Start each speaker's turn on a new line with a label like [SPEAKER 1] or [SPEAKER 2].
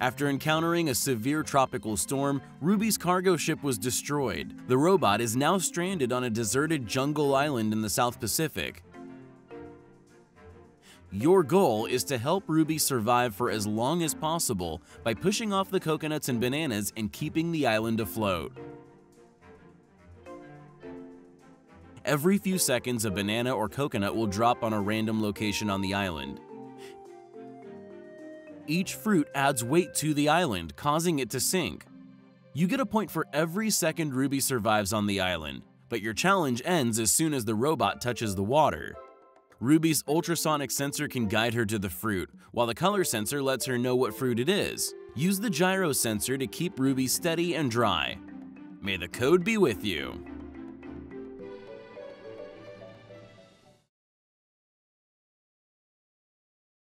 [SPEAKER 1] After encountering a severe tropical storm, Ruby's cargo ship was destroyed. The robot is now stranded on a deserted jungle island in the South Pacific. Your goal is to help Ruby survive for as long as possible by pushing off the coconuts and bananas and keeping the island afloat. Every few seconds, a banana or coconut will drop on a random location on the island. Each fruit adds weight to the island, causing it to sink. You get a point for every second Ruby survives on the island, but your challenge ends as soon as the robot touches the water. Ruby's ultrasonic sensor can guide her to the fruit, while the color sensor lets her know what fruit it is. Use the gyro sensor to keep Ruby steady and dry. May the code be with you.